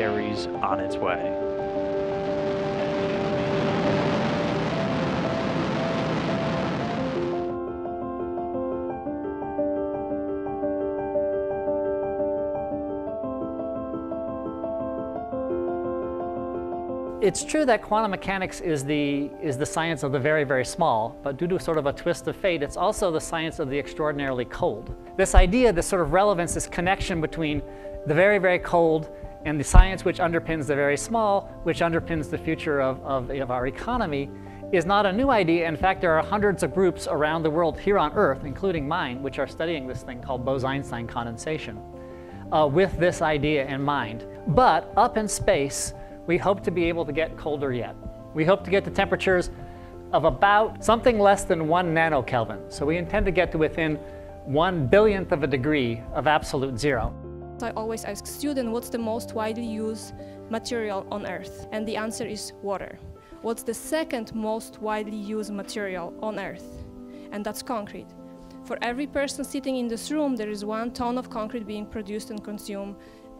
carries on its way. It's true that quantum mechanics is the, is the science of the very, very small, but due to sort of a twist of fate, it's also the science of the extraordinarily cold. This idea, this sort of relevance, this connection between the very, very cold and the science which underpins the very small, which underpins the future of, of, of our economy, is not a new idea. In fact, there are hundreds of groups around the world here on Earth, including mine, which are studying this thing called Bose-Einstein condensation, uh, with this idea in mind. But up in space, we hope to be able to get colder yet. We hope to get to temperatures of about something less than one nanokelvin. So we intend to get to within one billionth of a degree of absolute zero. I always ask students what's the most widely used material on Earth? And the answer is water. What's the second most widely used material on Earth? And that's concrete. For every person sitting in this room, there is one ton of concrete being produced and consumed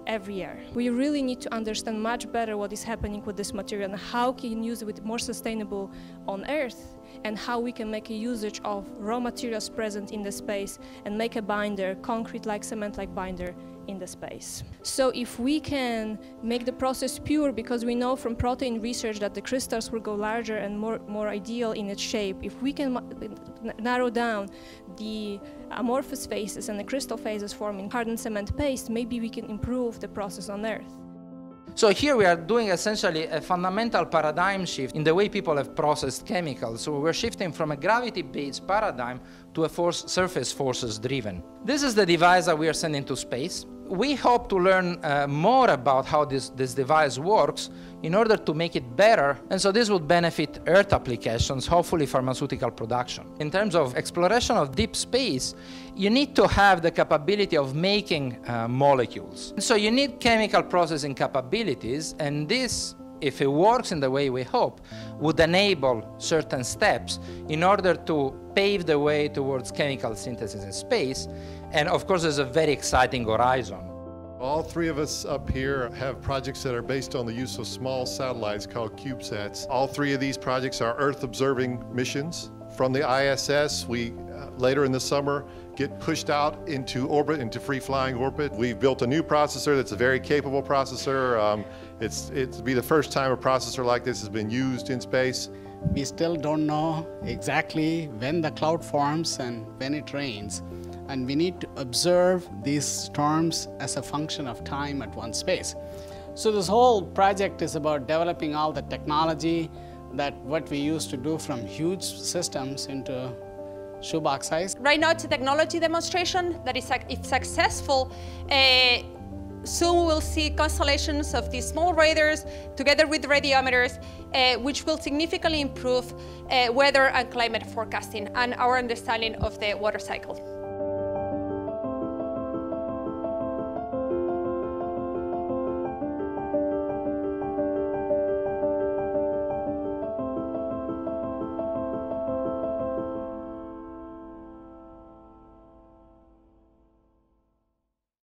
every year. We really need to understand much better what is happening with this material and how we can use it more sustainable on Earth and how we can make a usage of raw materials present in the space and make a binder, concrete-like, cement-like binder in the space. So if we can make the process pure, because we know from protein research that the crystals will go larger and more, more ideal in its shape, if we can narrow down the amorphous phases and the crystal phases forming hardened cement paste, maybe we can improve the process on Earth. So here we are doing essentially a fundamental paradigm shift in the way people have processed chemicals. So we're shifting from a gravity-based paradigm to a force, surface forces driven. This is the device that we are sending to space we hope to learn uh, more about how this, this device works in order to make it better. And so this would benefit Earth applications, hopefully pharmaceutical production. In terms of exploration of deep space, you need to have the capability of making uh, molecules. So you need chemical processing capabilities, and this if it works in the way we hope, would enable certain steps in order to pave the way towards chemical synthesis in space. And of course, there's a very exciting horizon. All three of us up here have projects that are based on the use of small satellites called CubeSats. All three of these projects are Earth observing missions. From the ISS, we later in the summer get pushed out into orbit, into free flying orbit. We've built a new processor that's a very capable processor. Um, it's, it'll be the first time a processor like this has been used in space. We still don't know exactly when the cloud forms and when it rains and we need to observe these storms as a function of time at one space. So this whole project is about developing all the technology that what we used to do from huge systems into shoebox size. Right now it's a technology demonstration that is, if successful, uh, soon we will see constellations of these small radars together with radiometers, uh, which will significantly improve uh, weather and climate forecasting and our understanding of the water cycle.